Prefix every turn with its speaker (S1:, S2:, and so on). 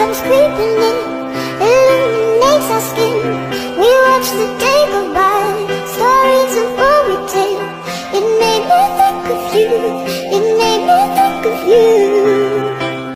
S1: comes creeping in Illuminates our skin. We watch the day go by Stories of we tale It made me think of you